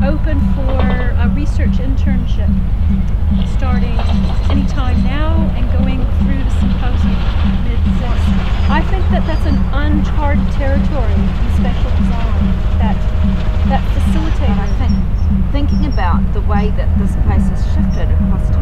Open for a research internship starting anytime now and going through the symposium mid-six. I think that that's an uncharted territory in spatial design that that facilitator. I think thinking about the way that this place has shifted across time